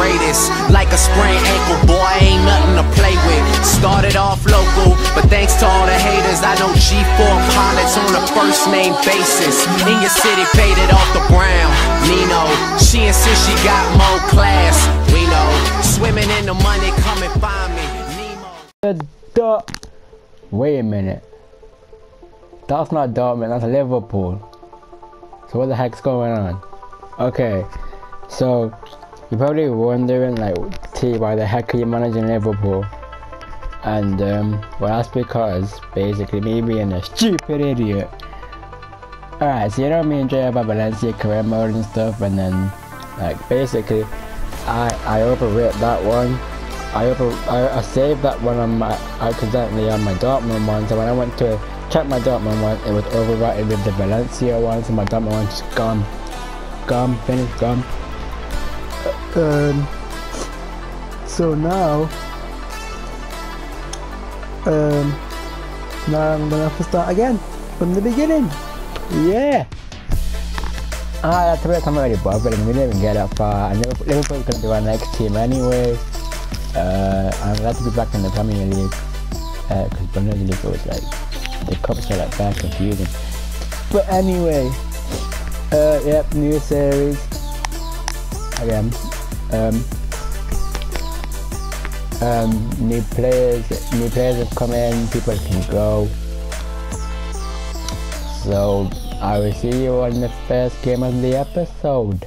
greatest. Like a sprained ankle, boy, ain't nothing to play with. Started off local, but thanks to all the haters, I know G4 pilots on a first name basis. In your city, it off the brown. Nino, she insists she got more class. We know, swimming in the money, come and find me. Nemo. Wait a minute. That's not Dortmund, that's Liverpool. So what the heck's going on? Okay, so you're probably wondering like, T, why the heck are you managing Liverpool? And um, well, that's because basically me being a stupid idiot. Alright, so you know me and Jay about Valencia career mode and stuff, and then like basically, I I overwrit that one. I over I, I saved that one on my accidentally on my Dortmund one. So when I went to check my Dortmund one, it was overwritten with the Valencia one. So my Dortmund one just gone, gone, finished, gone. Um. So now, um, now I'm gonna have to start again from the beginning. Yeah. Ah, that's the I'm already bothered. We didn't even get that far. And Liverpool's gonna be our next team anyway. Uh, I'm glad to be back in the Premier League because uh, League was like the cups are like very confusing. But anyway, uh, yep, new series again. Um, um, new players, new players have come in. People can go. So I will see you on the first game of the episode.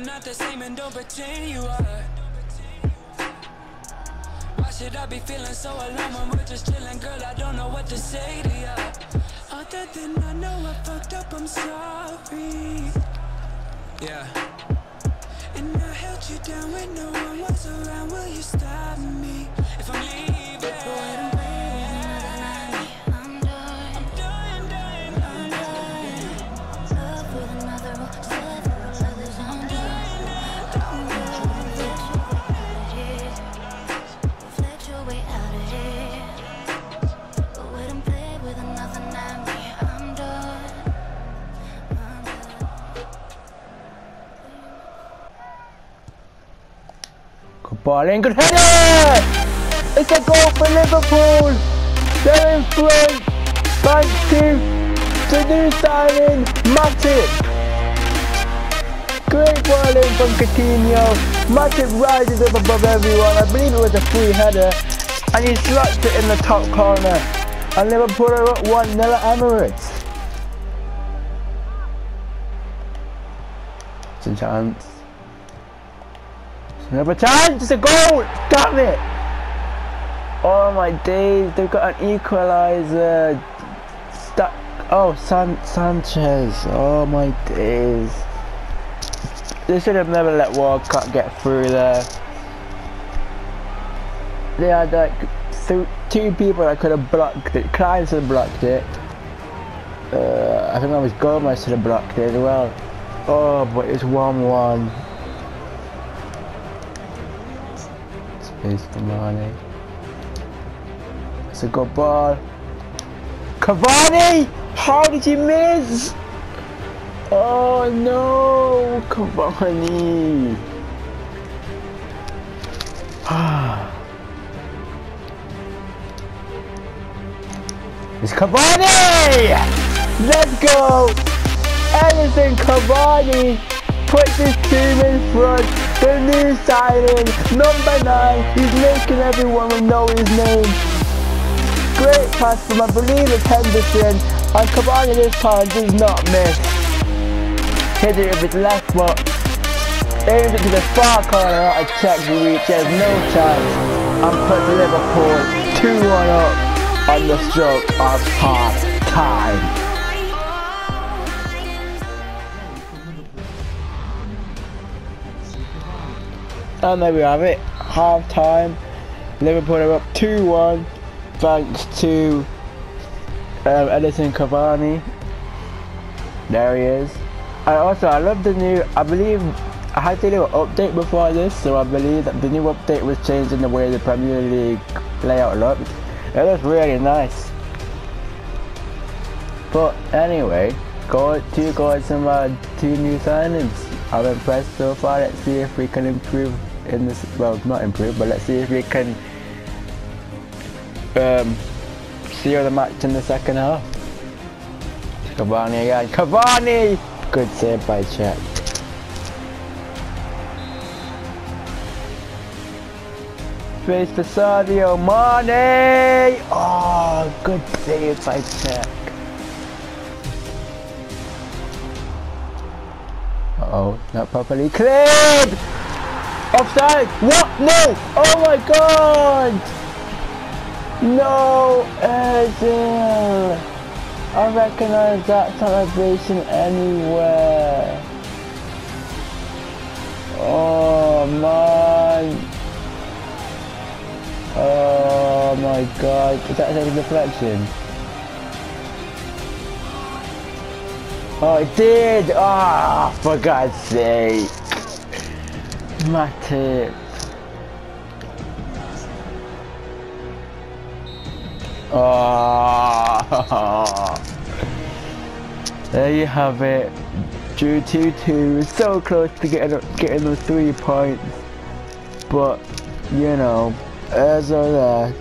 not the same and don't pretend you are. Why should I be feeling so alone when we're just chilling, girl? I don't know what to say to you Other than I know I fucked up, I'm sorry. Yeah. And I held you down when no one was around. Will you stop me? If I'm leaving? Good header! It's a goal for Liverpool! They're in front! Thanks to new signing, Matip! Great ball in from Coutinho. Matip rises up above everyone. I believe it was a free header. And he slots it in the top corner. And Liverpool are up 1-0 at Emirates. It's a chance. Another chance! It's a goal! Damn it! Oh my days, they've got an equaliser. Stuck. Oh, San Sanchez. Oh my days. They should have never let Walcott get through there. They had like two people that could have blocked it. Klein should have blocked it. Uh, I think that was Gomez should have blocked it as well. Oh, but it's 1-1. For Mane. It's a good ball. Cavani! How did you miss? Oh no, Cavani. it's Cavani! Let's go! Edinson Cavani puts his team in front. The new signing, number nine. He's making everyone know his name. Great pass from I believe it's Henderson. And Cavani this time does not miss. Hit it with his left foot. Aims it to the far corner out of check reach. There's no chance. And puts Liverpool 2-1 up on the stroke of half time. And there we have it. Half time. Liverpool are up 2-1 thanks to um, Edinson Cavani. There he is. And also, I love the new. I believe I had to do an update before this, so I believe that the new update was changing the way the Premier League layout looked. It looks really nice. But anyway, go two goals and uh, two new signings. I'm impressed so far. Let's see if we can improve in this. Well, not improve, but let's see if we can um, seal the match in the second half. Cavani again. Cavani! Good save by Cech. Face for Sadio Mane! Oh, good save by Cech. Uh oh, not properly cleared! Offside! What? No! Oh my god! No! I recognise that celebration anywhere. Oh man. Oh my god. Is that a deflection? Oh it did! Ah, oh, for God's sake. Matip. Oh. Uh, there you have it. Drew 2-2. So close to getting getting those three points. But, you know, Ozil there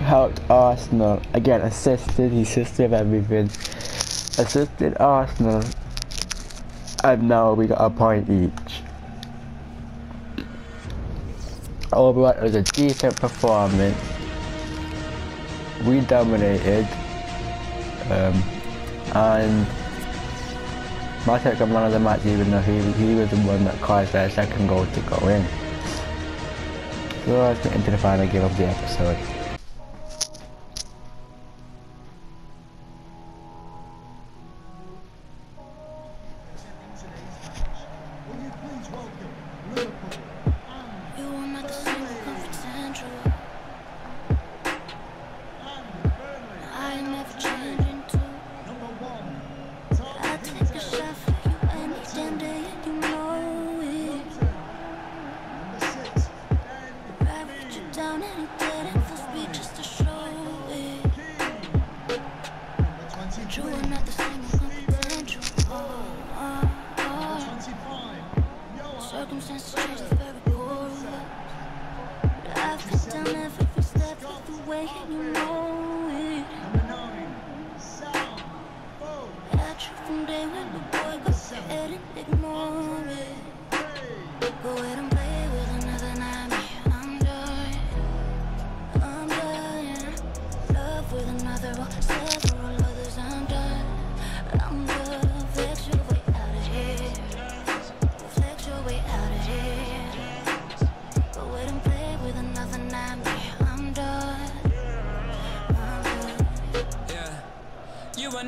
helped Arsenal. Again, assisted, he assisted everything. Assisted Arsenal. And now we got a point each. Overall, it was a decent performance we dominated um, and Matip got man of the match even though he, he was the one that caused their second goal to go in. So let's get into the final game of the episode.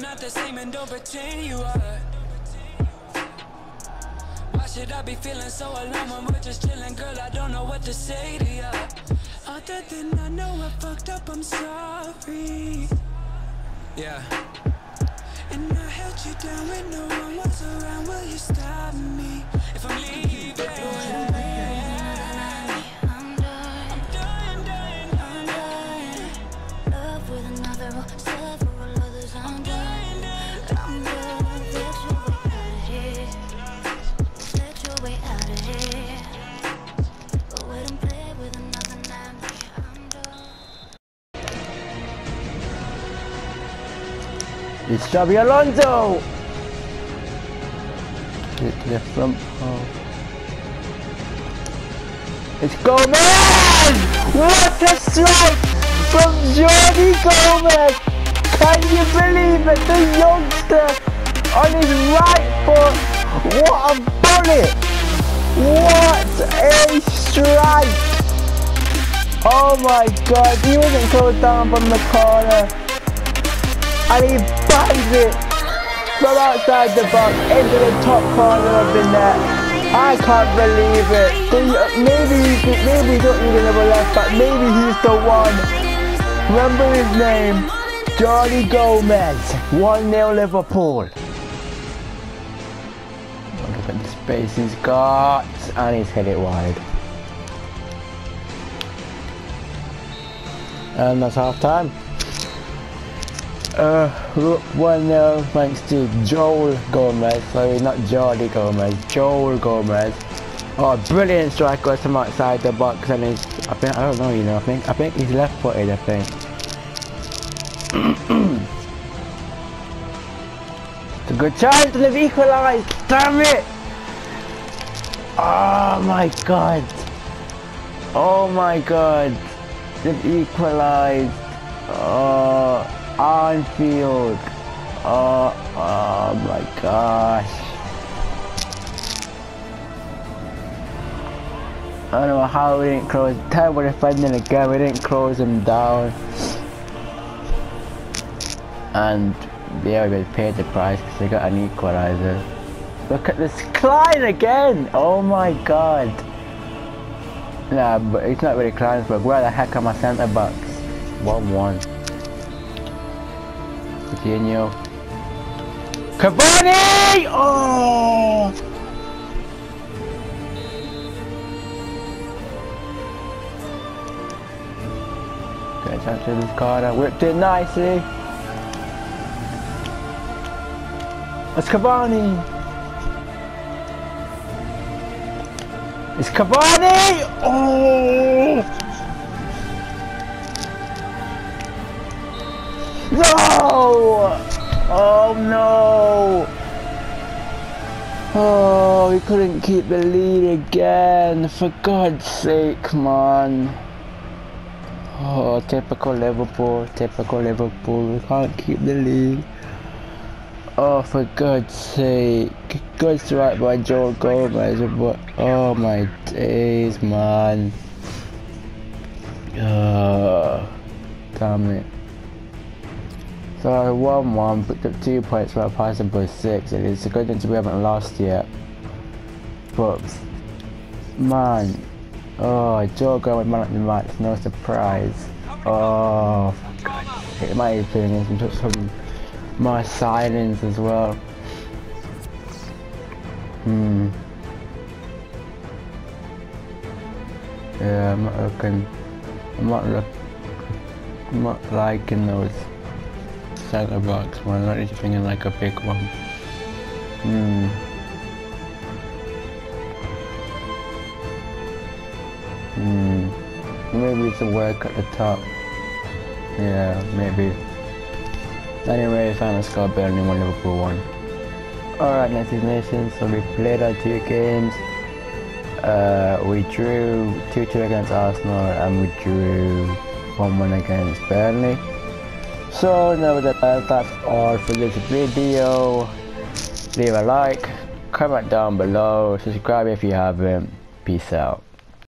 Not the same and don't pretend you are. Why should I be feeling so alone when we're just chilling, girl? I don't know what to say to you Other than I know I fucked up, I'm sorry. Yeah. And I held you down when no one was around. Will you stop me if I'm leaving? Xabi Alonso! The front post. It's Gomez! What a strike from Jordi Gomez! Can you believe it? The youngster on his right foot. What a bullet! What a strike! Oh my god, he wasn't closed down from the corner. And he bangs it from outside the box into the top corner of the net. I can't believe it. Maybe, uh, maybe we don't need another left back. Maybe he's the one. Remember his name, Johnny Gomez. 1-0 Liverpool. Look at the space he's got. And he's hit it wide. And that's half time. Uh, 1-0 thanks to Joel Gomez, sorry not Jordi Gomez, Joel Gomez. Oh, brilliant strike goes from outside the box and he's, I think, I don't know, you know, I think, I think he's left footed, I think. it's a good chance and they've equalised, damn it! Oh my god! Oh my god! They've equalised! Oh. Anfield. Oh, oh my gosh. I don't know how we didn't close. Terrible defending again. We didn't close them down. And yeah, we paid the price because they got an equalizer. Look at this Klein again! Oh my god! Nah, but it's not really Klein's, but Where the heck are my centre backs? 1-1. Coutinho. Cavani! Oh! Good chance for this Carter. Whipped it nicely. It's Cavani. It's Cavani! Oh! No! Couldn't keep the lead again. For God's sake, on. Oh, typical Liverpool, typical Liverpool. We can't keep the lead. Oh, for God's sake. Good strike by Joel Gomez, but oh my days, man. Oh, damn it. So 1-1, picked up 2 points for a possible 6. and It is a good thing we haven't lost yet. But, man, oh, Joe going man at the match, no surprise. Oh, it might have been some, some more silence as well. Hmm. Yeah, I'm not looking, I'm not, look, I'm not liking those a box one, not anything like a big one. Hmm. Hmm. Maybe it's a work at the top. Yeah, maybe. Anyway, final score Burnley 1 Liverpool 1. Alright, Nexus Nations, so we played our two games. Uh, we drew 2-2 against Arsenal and we drew 1-1 against Burnley. So that that's all for this video. Leave a like, comment down below, subscribe if you haven't. Peace out.